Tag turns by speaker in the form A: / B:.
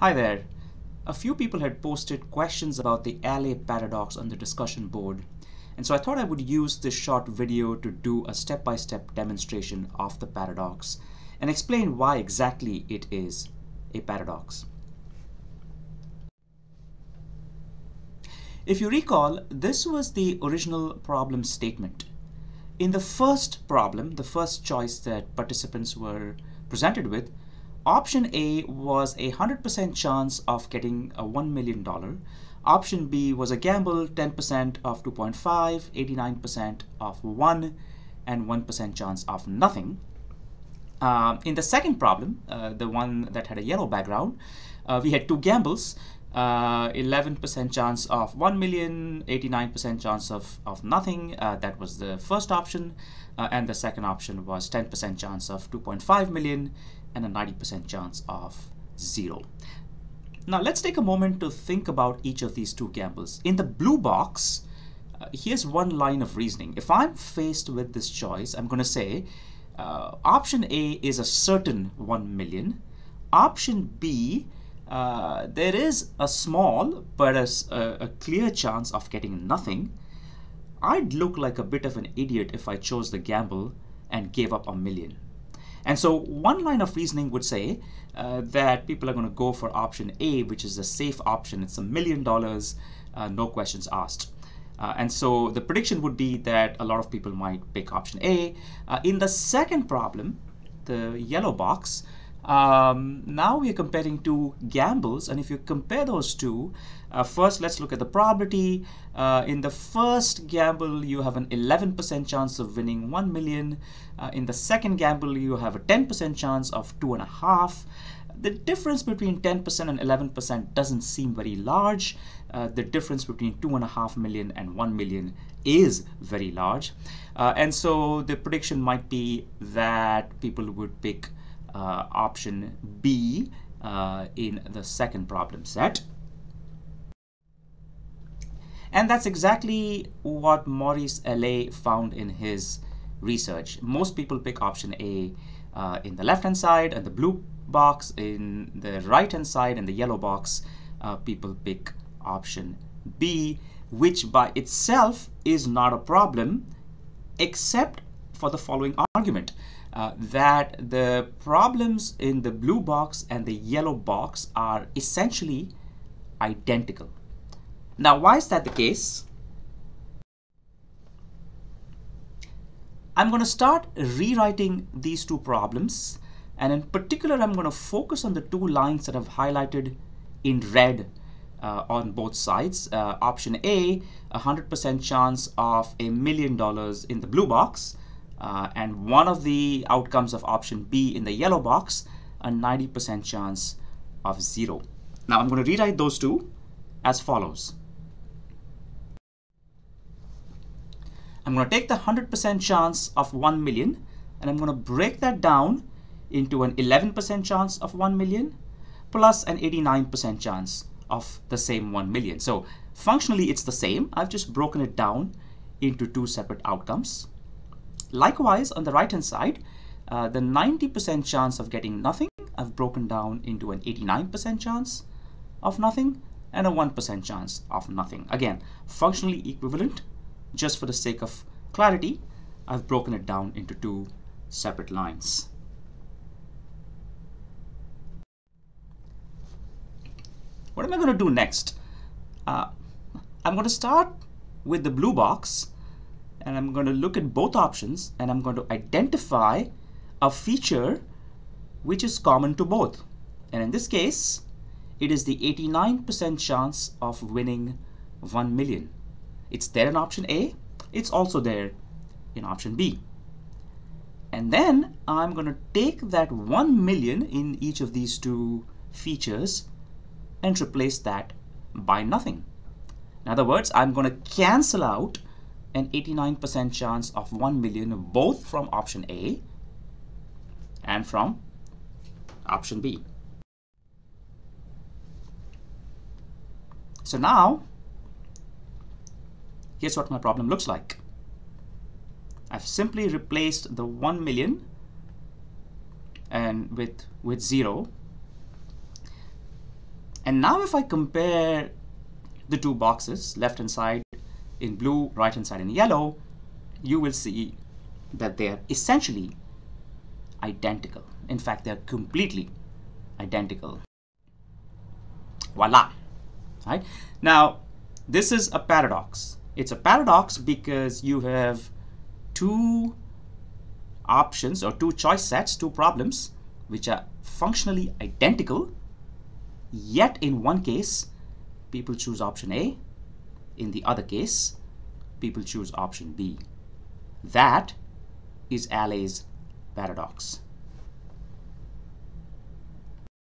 A: Hi there. A few people had posted questions about the Allais paradox on the discussion board. And so I thought I would use this short video to do a step-by-step -step demonstration of the paradox and explain why exactly it is a paradox. If you recall, this was the original problem statement. In the first problem, the first choice that participants were presented with, Option A was a 100% chance of getting a $1 million. Option B was a gamble, 10% of 2.5, 89% of 1, and 1% chance of nothing. Uh, in the second problem, uh, the one that had a yellow background, uh, we had two gambles, 11% uh, chance of 1 million, 89% chance of, of nothing. Uh, that was the first option. Uh, and the second option was 10% chance of 2.5 million, and a 90% chance of zero. Now let's take a moment to think about each of these two gambles. In the blue box, uh, here's one line of reasoning. If I'm faced with this choice, I'm going to say uh, option A is a certain 1 million. Option B, uh, there is a small but a, a clear chance of getting nothing. I'd look like a bit of an idiot if I chose the gamble and gave up a million. And so one line of reasoning would say uh, that people are going to go for option A, which is a safe option. It's a million dollars, uh, no questions asked. Uh, and so the prediction would be that a lot of people might pick option A. Uh, in the second problem, the yellow box, um, now we are comparing two gambles, and if you compare those two, uh, first let's look at the probability. Uh, in the first gamble, you have an 11% chance of winning 1 million. Uh, in the second gamble, you have a 10% chance of two and a half. The difference between 10% and 11% doesn't seem very large. Uh, the difference between 2.5 million and 1 million is very large. Uh, and so the prediction might be that people would pick uh, option B uh, in the second problem set. And that's exactly what Maurice Allais found in his research. Most people pick option A uh, in the left-hand side and the blue box in the right-hand side and the yellow box, uh, people pick option B, which by itself is not a problem, except for the following argument. Uh, that the problems in the blue box and the yellow box are essentially identical. Now, why is that the case? I'm going to start rewriting these two problems and in particular I'm going to focus on the two lines that I've highlighted in red uh, on both sides. Uh, option A, 100% chance of a million dollars in the blue box uh, and one of the outcomes of option B in the yellow box, a 90% chance of zero. Now I'm going to rewrite those two as follows. I'm going to take the 100% chance of 1 million and I'm going to break that down into an 11% chance of 1 million plus an 89% chance of the same 1 million. So functionally it's the same. I've just broken it down into two separate outcomes. Likewise, on the right hand side, uh, the 90% chance of getting nothing, I've broken down into an 89% chance of nothing and a 1% chance of nothing. Again, functionally equivalent. Just for the sake of clarity, I've broken it down into two separate lines. What am I going to do next? Uh, I'm going to start with the blue box and I'm going to look at both options and I'm going to identify a feature which is common to both. And in this case, it is the 89% chance of winning 1 million. It's there in option A. It's also there in option B. And then I'm going to take that 1 million in each of these two features and replace that by nothing. In other words, I'm going to cancel out an 89% chance of 1 million both from option A and from option B. So now, here's what my problem looks like. I've simply replaced the 1 million and with, with 0 And now if I compare the two boxes, left hand side in blue, right hand side in yellow, you will see that they're essentially identical. In fact, they're completely identical. Voila. Right? Now, this is a paradox. It's a paradox because you have two options or two choice sets, two problems, which are functionally identical, yet in one case, people choose option A, in the other case, people choose option B. That is Allais paradox.